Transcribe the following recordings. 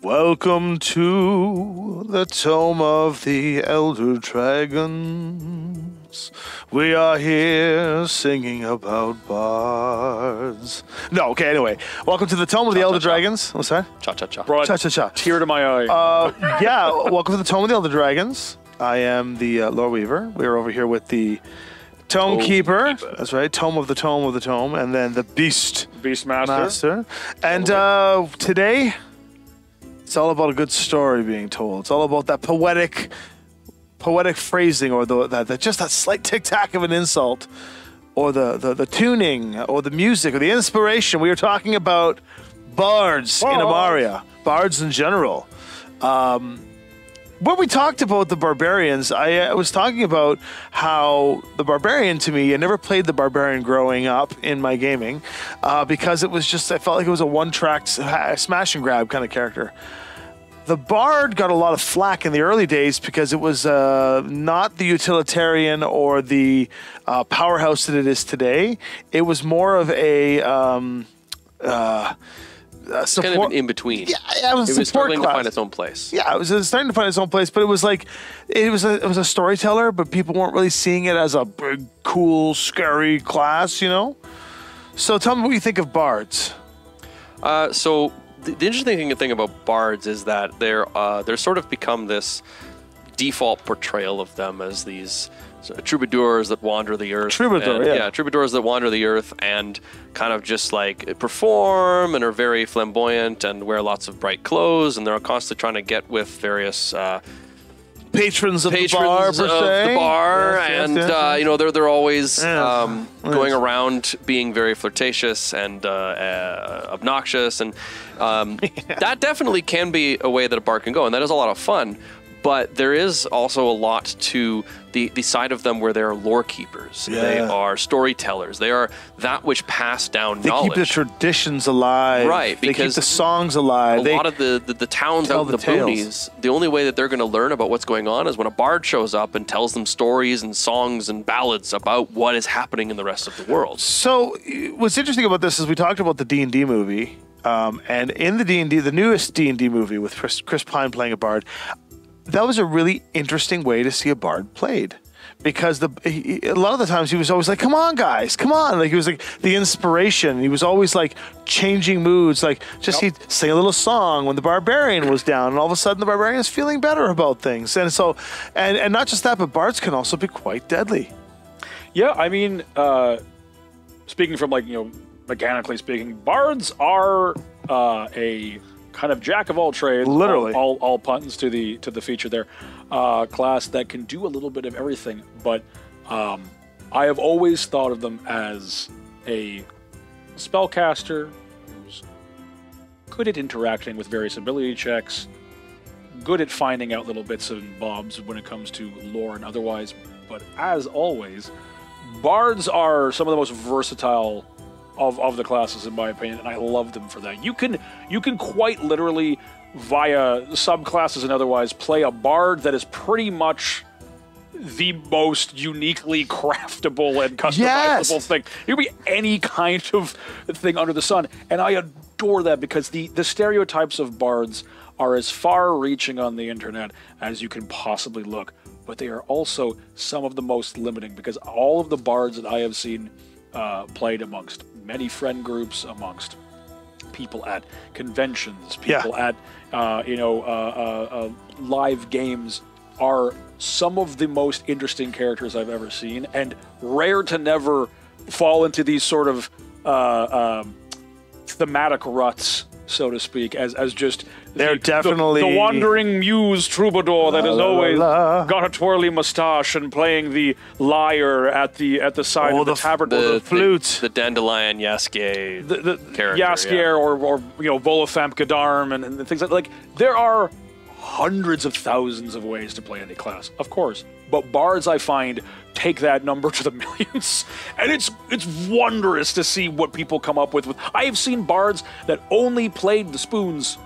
Welcome to the Tome of the Elder Dragons. We are here singing about bards. No, okay, anyway. Welcome to the Tome of the Elder cha. Dragons. What's that? Cha cha cha. Brought Cha cha cha. tear to my eye. Uh, yeah, welcome to the Tome of the Elder Dragons. I am the uh, Lore Weaver. We are over here with the Tome Tome Keeper. Keeper. That's right, Tome of the Tome of the Tome, and then the Beast Beastmaster. Master. And uh, today, it's all about a good story being told. It's all about that poetic, poetic phrasing, or the that, that just that slight tic tac of an insult, or the, the the tuning, or the music, or the inspiration. We are talking about bards in Imaria, bards in general. Um, when we talked about the barbarians, I uh, was talking about how the barbarian to me, I never played the barbarian growing up in my gaming uh, because it was just, I felt like it was a one track smash and grab kind of character. The bard got a lot of flack in the early days because it was uh, not the utilitarian or the uh, powerhouse that it is today. It was more of a. Um, uh, support. Kind of in between. Yeah, it was, It was struggling class. to find its own place. Yeah, it was, it was starting to find its own place, but it was like it was a it was a storyteller, but people weren't really seeing it as a big, cool, scary class, you know. So tell me what you think of bards. Uh, so the, the interesting thing about bards is that they're uh, they're sort of become this default portrayal of them as these of troubadours that wander the earth. Troubadour, and- yeah. troubadours that wander the earth and kind of just like perform and are very flamboyant and wear lots of bright clothes and they're constantly trying to get with various uh, Patrons of patrons the bar, of the bar, Yes, yes, and yes, uh, you know they're they're always um, going around being very flirtatious and uh, uh, obnoxious, and um, that definitely can be a way that a bar can go, and that is a lot of fun. But there is also a lot to the, the side of them where they're lore keepers. They are storytellers. They are that which pass down They knowledge. They keep the traditions alive. Right, They keep the songs alive. a They, lot of the, the, the towns out in the the, boonies, the only way that they're going to learn about what's going on is when a bard shows up and tells them stories and songs and ballads about what is happening in the rest of the world. So what's interesting about this is we talked about the D and D movie, um, and in the D and D, the newest D and D movie with Chris, Chris Pine playing a bard, that was a really interesting way to see a bard played. Because the he, a lot of the times he was always like, "Come on, guys, come on!" Like he was like the inspiration. He was always like changing moods. Like just he'd sing a little song when the barbarian was down, and all of a sudden the barbarian is feeling better about things. And so, and and not just that, but bards can also be quite deadly. Yeah, I mean, uh, speaking from like you know mechanically speaking, bards are uh, a kind of jack of all trades. Literally. all, all, all puns to the to the feature there. Uh, class that can do a little bit of everything, but um, I have always thought of them as a spellcaster who's good at interacting with various ability checks, good at finding out little bits and bobs when it comes to lore and otherwise. But as always, bards are some of the most versatile of, of the classes in my opinion, and I love them for that. You can you can quite literally via subclasses and otherwise play a bard that is pretty much the most uniquely craftable and customizable Yes. thing. It could be any kind of thing under the sun, and I adore that because the the stereotypes of bards are as far-reaching on the internet as you can possibly look, but they are also some of the most limiting because all of the bards that I have seen uh, played amongst many friend groups, amongst people at conventions, Yeah. people at uh, you know uh, uh, uh, live games are some of the most interesting characters I've ever seen, and rare to never fall into these sort of uh, um, thematic ruts, so to speak, as as just They're the, definitely- the, the wandering muse troubadour that La, has la, la, always la. got a twirly mustache and playing the lyre at the at the side Oh, of the, the f- tabernacle. The, flute. the, the dandelion Jaskier the, the character. Jaskier yeah. or, or you know Volothamp Geddarm and, and things like like there are hundreds of thousands of ways to play any class, of course. But bards, I find, take that number to the millions, and it's it's wondrous to see what people come up with. I have seen bards that only played the spoons,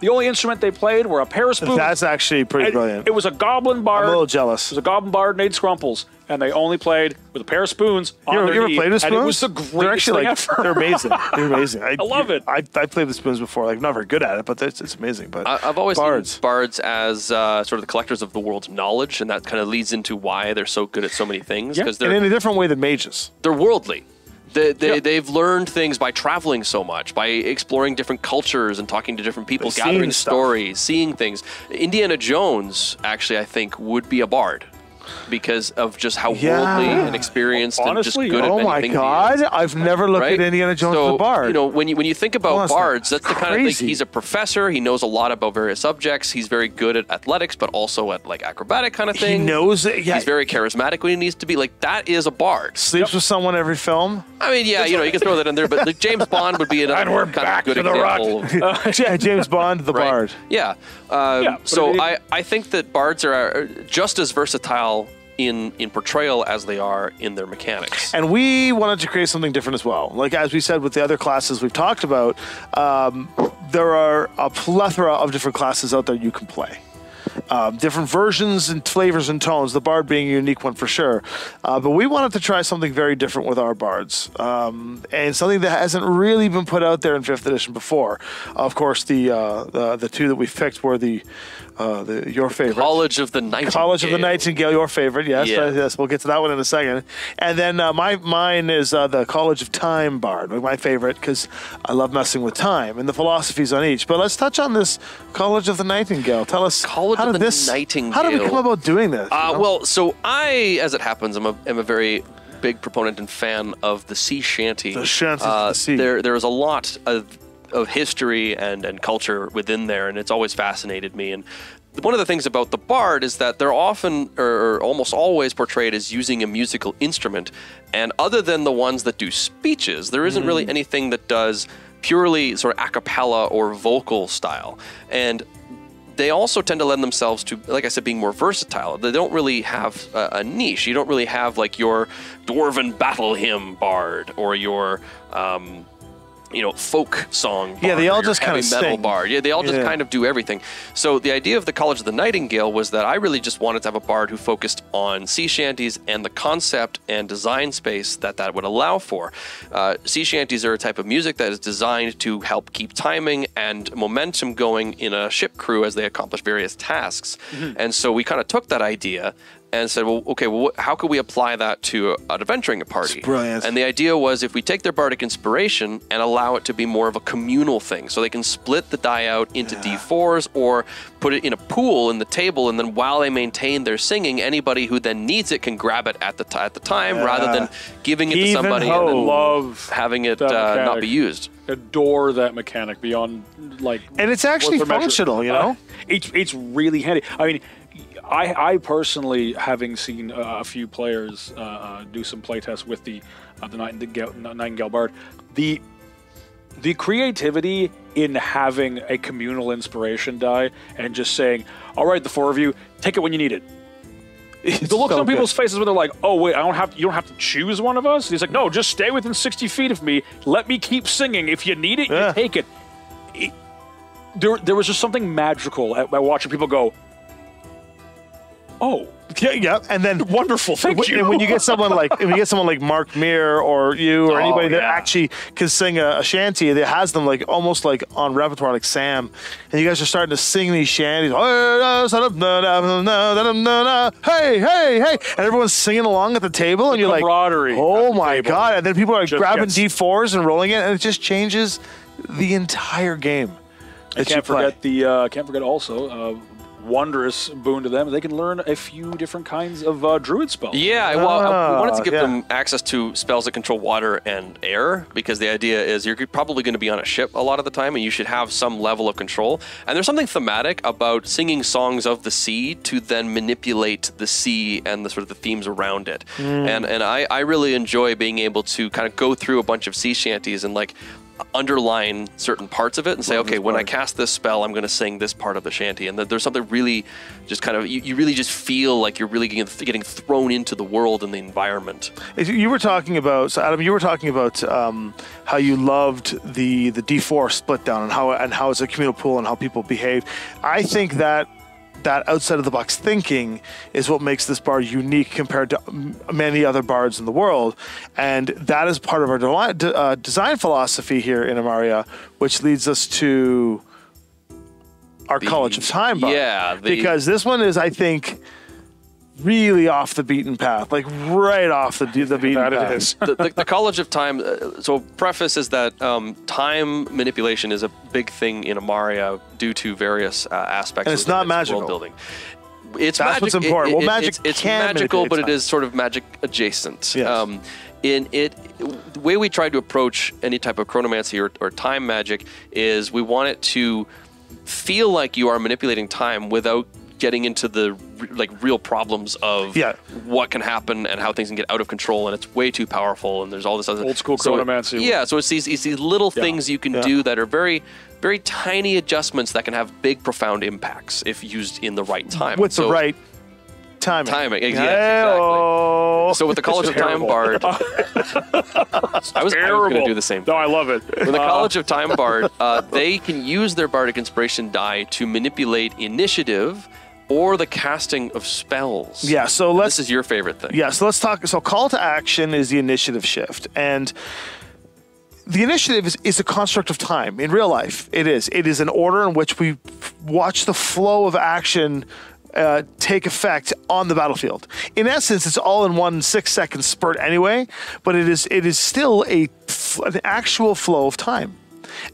The only instrument they played were a pair of spoons. That's actually pretty and brilliant. It was a goblin bard. I'm a little jealous. It was a goblin bard named Scrumples, and they only played with a pair of spoons on You ever, their you ever knee, played with spoons? And it was the greatest they're actually thing like ever. they're amazing. They're amazing. I, love it. I, I played with spoons before. Like not very good at it, but it's, it's amazing. But I- I've always bards. seen bards as uh, sort of the collectors of the world's knowledge, and that kind of leads into why they're so good at so many things because and they're in a different way than mages. they're worldly. They, they, Yeah. They've learned things by traveling so much, by exploring different cultures and talking to different people, seeing gathering stories, seeing things. Indiana Jones, actually, I think, would be a bard because of just how Yeah. worldly and experienced and just Honestly, good at Oh many my things he god! is. I've never looked Right? at Indiana Jones so, a bard. You know, when you when you think about Honestly, bards, that's the kind of thing. He's a professor. He knows a lot about various subjects. He's very good at athletics, but also at like acrobatic kind of thing. he knows it. Yeah, He's very charismatic when he needs to be. Like that is a bard. sleeps with someone every film. I mean, yeah, you know, you can throw that in there, but like, James Bond would be another And we're kind back of good to the example. of- yeah, James Bond, the right? bard. Yeah. Um, Yeah, so I, I think that bards are just as versatile in in portrayal as they are in their mechanics. And we wanted to create something different as well. Like as we said with the other classes we've talked about, um, there are a plethora of different classes out there you can play. Um, different versions and flavors and tones. The bard being a unique one for sure, uh, but we wanted to try something very different with our bards, um, and something that hasn't really been put out there in fifth edition before. Of course, the uh, the, the two that we picked were the uh, the your favorite. College of the Nightingale. College of the Nightingale, your favorite, yes, Yeah. uh, yes. We'll get to that one in a second. And then uh, my mine is uh, the College of Time Bard, my favorite because I love messing with time and the philosophies on each. But let's touch on this College of the Nightingale. Tell us College how of did the this? How did we come about doing this? Uh, you know? well, so I, as it happens, I'm a, am a very big proponent and fan of the sea shanty. The shanties Uh, the sea. There, there is a lot of of history and and culture within there, and it's always fascinated me. And one of the things about the bard is that they're often or, almost always portrayed as using a musical instrument, and other than the ones that do speeches, there isn't Mm. really anything that does purely sort of a cappella or vocal style. And they also tend to lend themselves to, like I said, being more versatile. They don't really have a, a niche. You don't really have like your dwarven battle hymn bard or your, um, you know, folk song. Yeah, they all just kinda heavy metal sing. bard. Yeah, they all just Yeah. kind of do everything. So the idea of the College of the Nightingale was that I really just wanted to have a bard who focused on sea shanties and the concept and design space that that would allow for. Uh, sea shanties are a type of music that is designed to help keep timing and momentum going in a ship crew as they accomplish various tasks. Mm-hmm. And so we kind of took that idea and said, well, okay, well, how could we apply that to an adventuring party? brilliant. And the idea was if we take their bardic inspiration and allow it to be more of a communal thing, so they can split the die out into D4s or put it in a pool in the table, and then while they maintain their singing, anybody who then needs it can grab it at the t- at the time rather than giving it to somebody and then Love having it uh, not be used. adore that mechanic beyond like And it's actually what the measure- functional, you know? Uh, it's it's really handy. I mean, I I personally having seen uh, a few players uh, uh, do some playtests with the uh, the Nightingale, Nightingale Bard, the the creativity in having a communal inspiration die and just saying, "All right, the four of you, take it when you need it." It's The look so on good. people's faces when they're like, "Oh wait, I don't have. You don't have to choose one of us." And he's like, "No, just stay within sixty feet of me. Let me keep singing. If you need it, Yeah. you take it." It- There, there was just something magical at, at watching people go, "Oh, Yeah, yeah, and then wonderful, thank When- you." And when you get someone like when you get someone like Mark Meir or you or Oh, anybody that actually can sing a, a shanty that has them like almost like on repertoire like Sam, and you guys are starting to sing these shanties. Hey, hey, hey, and everyone's singing along at the table, and you're like, oh my god! And then people are just grabbing gets- D4s and rolling it, and it just changes the entire game. I can't play. forget the. Uh, can't forget also. Uh, Wondrous boon to them. They can learn a few different kinds of uh, druid spells. Yeah, well, I- we wanted to give Ah, yeah. them access to spells that control water and air because the idea is you're probably going to be on a ship a lot of the time and you should have some level of control. And there's something thematic about singing songs of the sea to then manipulate the sea and the sort of the themes around it. Hmm. And and I, I really enjoy being able to kind of go through a bunch of sea shanties and like underline certain parts of it and say, Love okay, when I cast this spell, I'm going to sing this part of the shanty, and that there's something really, just kind of you, you really just feel like you're really getting, getting thrown into the world and the environment. You were talking about so Adam. You were talking about um, how you loved the the D four split down and how and how it's a communal pool and how people behave. I think that that outside of the box thinking is what makes this bard unique compared to many other bards in the world, and that is part of our de- uh, design philosophy here in Imaria, which leads us to our College of Time bard. yeah, the- because this one is, I think. Really off the beaten path, like right off the the beaten That path. it is. the, the, the College of Time. Uh, so, preface is that um, time manipulation is a big thing in Imaria due to various uh, aspects. And it's of not magical. World building. It's That's magic- what's important. Well, magic it's, it's can magical, but it time. is sort of magic adjacent. Yes. Um, in it, the way we try to approach any type of chronomancy or, or time magic is we want it to feel like you are manipulating time without getting into the like real problems of Yeah. what can happen and how things can get out of control and it's way too powerful and there's all this other Old school so it- yeah so it's these, it's these little Yeah. things you can Yeah. do that are very very tiny adjustments that can have big profound impacts if used in the right time with So- the right timing. Timing, yes, exactly. Hey-oh. so with the College of Time. Bard, I was, I was going to do the same. No, I love it. With the Uh, College of Time Bard, uh, they can use their Bardic Inspiration die to manipulate initiative or the casting of spells. Yeah, so let's This is your favorite thing. Yeah, so let's talk. So, call to action is the initiative shift, and the initiative is, is a construct of time in real life. It is. It is an order in which we watch the flow of action. Uh, take effect on the battlefield. In essence, it's all in one six second spurt anyway, but it is it is still a f- an actual flow of time.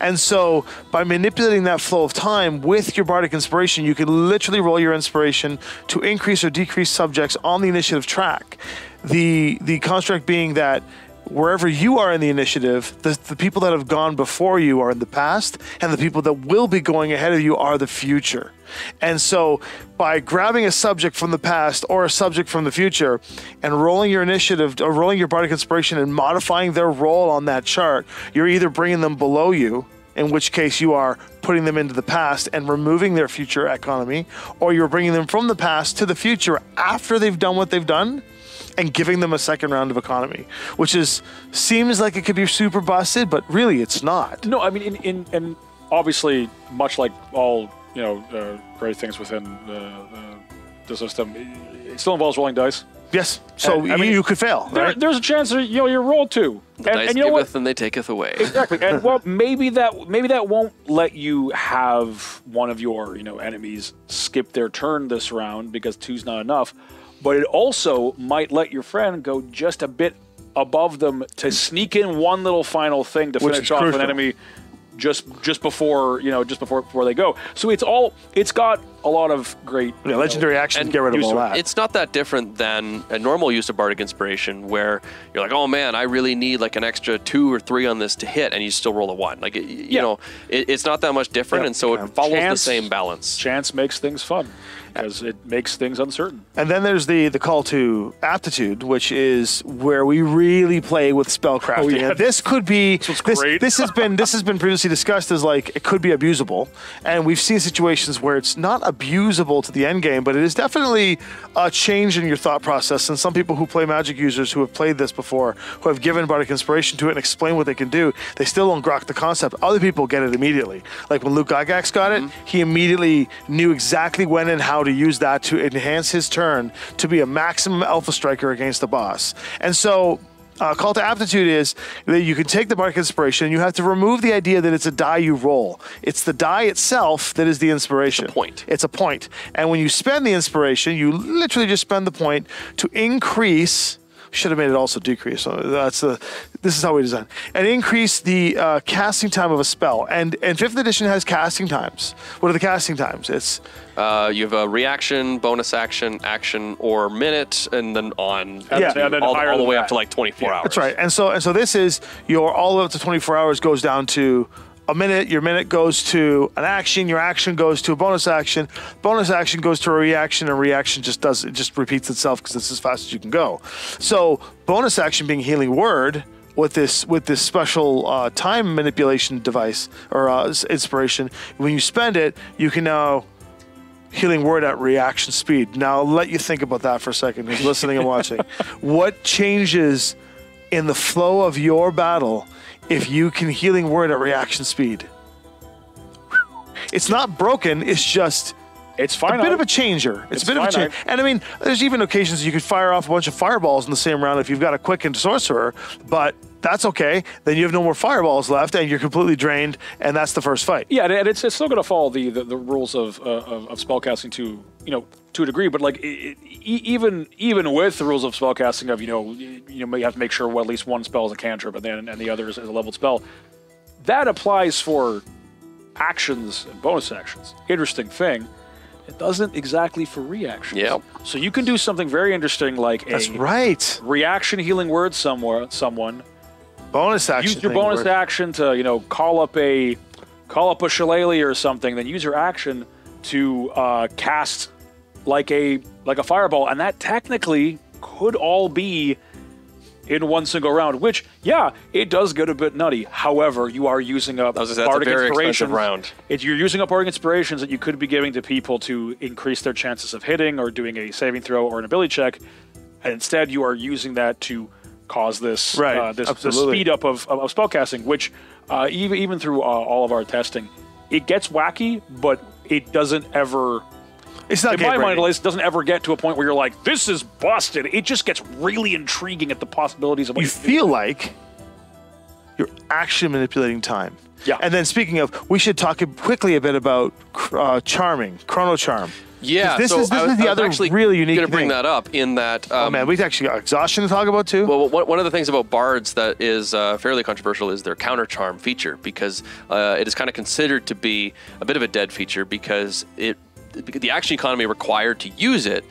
And so, by manipulating that flow of time with your bardic inspiration, you can literally roll your inspiration to increase or decrease subjects on the initiative track. The the construct being that wherever you are in the initiative, the, the people that have gone before you are in the past, and the people that will be going ahead of you are the future. And so, by grabbing a subject from the past or a subject from the future and rolling your initiative or rolling your bardic inspiration and modifying their role on that chart, you're either bringing them below you, in which case you are putting them into the past and removing their future economy, or you're bringing them from the past to the future after they've done what they've done and giving them a second round of economy, which is seems like it could be super busted, but really it's not. No, I mean, in, in and obviously, much like all you know, uh, great things within the, the, the system, it still involves rolling dice. Yes, so And, I mean, you could fail. There, right? there's a chance that you know you roll two, The and, dice and you know giveth what? and they taketh away. Exactly, and well, maybe that maybe that won't let you have one of your you know enemies skip their turn this round because two's not enough, but it also might let your friend go just a bit above them to sneak in one little final thing to Which finish off crucial. an enemy just just before you know just before before they go. So it's all it's got a lot of great yeah, legendary action, and get rid of use all that. It's not that different than a normal use of bardic inspiration, where you're like, "Oh man, I really need like an extra two or three on this to hit," and you still roll a one. Like, it, you Yeah. know, it, it's not that much different, Yeah. and so it follows Chance- the same balance. chance makes things fun because it makes things uncertain. And then there's the the call to aptitude, which is where we really play with spellcrafting. Oh, yeah. And this could be this, great. this has been this has been previously discussed as like it could be abusable, and we've seen situations where it's not abusable to the end game, but it is definitely a change in your thought process. And some people who play Magic users who have played this before, who have given bardic inspiration to it and explain what they can do, they still don't grok the concept. Other people get it immediately. Like when Luke Gygax got it, mm-hmm. he immediately knew exactly when and how to use that to enhance his turn to be a maximum alpha striker against the boss. And so uh, call to aptitude is that you can take the bardic inspiration and you have to remove the idea that it's a die you roll. It's the die itself that is the inspiration. point. It's a point. And when you spend the inspiration, you literally just spend the point to increase. Should have made it also decrease. So that's the. This is how we design and increase the uh, casting time of a spell. And and fifth edition has casting times. What are the casting times? It's Uh, you have a reaction, bonus action, action, or minute, and then on. And- Yeah. and then all, all the way that. up to like 24 hours. That's right. And so and so this is your all the way up to 24 hours goes down to a minute. Your minute goes to an action. Your action goes to a bonus action. Bonus action goes to a reaction, and reaction just does it just repeats itself because it's as fast as you can go. So bonus action being healing word with this with this special uh, time manipulation device or uh, inspiration. When you spend it, you can now healing word at reaction speed. Now I'll let you think about that for a second. Who's listening and watching? what changes in the flow of your battle if you can healing word at reaction speed? It's not broken. It's just It's a bit of a changer. It's, It's a bit of a finite. change. And I mean, there's even occasions you could fire off a bunch of fireballs in the same round if you've got a quick and sorcerer, but that's okay. Then you have no more fireballs left and you're completely drained, and that's the first fight. Yeah, and it's, it's still going to follow the, the, the rules of, uh, of of spellcasting to you know to a degree, but like i i even even with the rules of spellcasting of you know you you know you have to make sure well, at least one spell is a cantrip and then and the other is a leveled spell. That applies for actions and bonus actions. Interesting thing, it doesn't exactly for reactions. Yep. So you can do something very interesting like That's a right. reaction healing word somewhere someone Bonus action. use your bonus where- action to you know call up a call up a shillelagh or something then use your action to uh, cast like a like a fireball and that technically could all be in one single round which yeah it does get a bit nutty however you are using up was gonna that's a bardic very expensive inspirations. round. It, you're using up bardic inspirations that you could be giving to people to increase their chances of hitting or doing a saving throw or an ability check and instead you are using that to cause this Right, uh, this, this speed up of, of, of spellcasting, which uh, even even through uh, all of our testing, it gets wacky, but it doesn't ever, It's not in my mind at least, doesn't ever get to a point where you're like, this is busted. It just gets really intriguing at the possibilities of what You you can do. feel like you're actually manipulating time. Yeah. And then speaking of, we should talk quickly a bit about uh, charming, chrono charm. Yeah, This so is- this is the other actually really unique Going to bring thing. that up in that. Um, Oh man, we've actually got exhaustion to talk about too. Well, one of the things about bards that is uh, fairly controversial is their counter charm feature because uh, it is kind of considered to be a bit of a dead feature because it because the action economy required to use it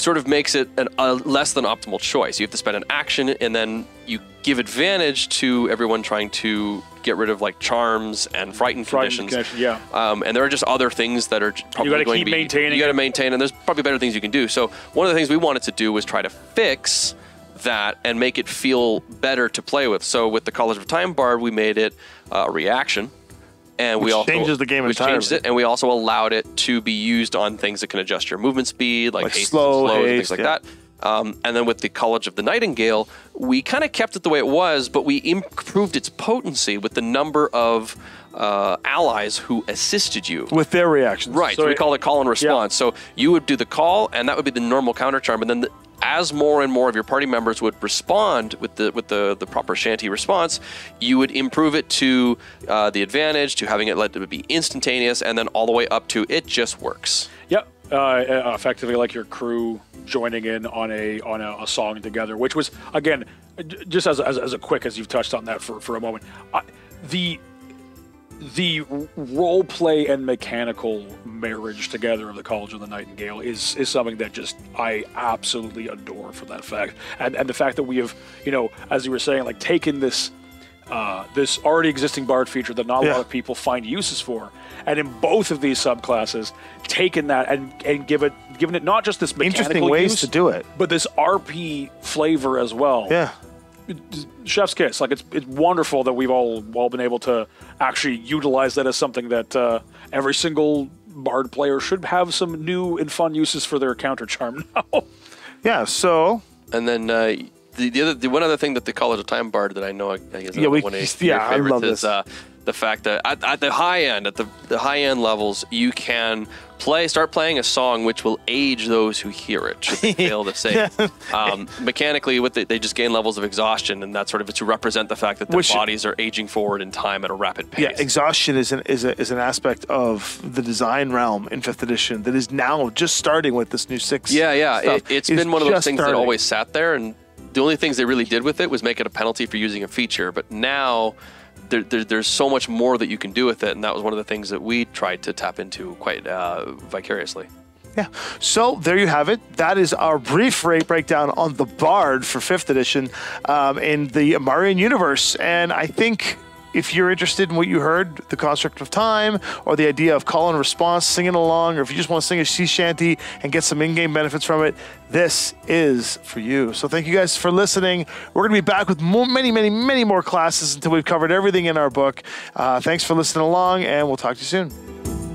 sort of makes it an, a less than optimal choice. You have to spend an action and then you give advantage to everyone trying to get rid of like charms and frightened, Frightened conditions. condition, yeah. Um, and there are just other things that are probably gotta going keep to be maintaining You got to maintain, and there's probably better things you can do. So one of the things we wanted to do was try to fix that and make it feel better to play with. So with the College of Time Bard, we made it uh, a reaction. And we also changes the game which changed it, and we also allowed it to be used on things that can adjust your movement speed, like, Like haste slow, and slows and things like yeah. that. Um, and then with the College of the Nightingale, we kind of kept it the way it was, but we improved its potency with the number of uh, allies who assisted you. with their reactions. Right. So, So we call it call and response. So you would do the call, and that would be the normal counter charm. And then the, as more and more of your party members would respond with the with the, the proper shanty response, you would improve it to uh, the advantage, to having it let it be instantaneous, and then all the way up to it just works. Yep. Uh, uh, effectively, like your crew joining in on a on a, a song together, which was again, just as, as, as a quick as you've touched on that for, for a moment, I, the the role play and mechanical marriage together of the College of the Nightingale is is something that just I absolutely adore for that fact, and and the fact that we have you know as you were saying like taken this uh, this already existing bard feature that not a Yeah. lot of people find uses for, and in both of these subclasses, taken that and and give it given it not just this mechanical Interesting ways use, to do it. but this RP flavor as well. Yeah. Chef's kiss. Like it's it's wonderful that we've all all been able to actually utilize that as something that uh, every single bard player should have some new and fun uses for their counter charm now. Yeah. So And then uh, the the other the one other thing that the College of Time Bard that I know I, I guess Yeah, we- one of yeah, your I love is this. uh, the fact that at, at the high end, at the, the high end levels, you can play start playing a song which will age those who hear it. Should they fail to save. um, mechanically, with it, they just gain levels of exhaustion, and that's sort of to represent the fact that their Which- bodies are aging forward in time at a rapid pace. yeah, exhaustion is an is, a, is an aspect of the design realm in fifth edition that is now just starting with this new six. Yeah, yeah. stuff. It, it's It's been one of those things that always sat there, and the only things they really did with it was make it a penalty for using a feature. But now there, there, there's so much more that you can do with it, and that was one of the things that we tried to tap into quite uh, vicariously. Yeah. So there you have it. That is our brief rate breakdown on the Bard for fifth edition um, in the Marian universe. And I think if you're interested in what you heard, the construct of time, or the idea of call and response, singing along, or if you just want to sing a sea shanty and get some in-game benefits from it, this is for you. So thank you guys for listening. We're going to be back with more, many, many, many more classes until we've covered everything in our book. Uh, thanks for listening along, and we'll talk to you soon.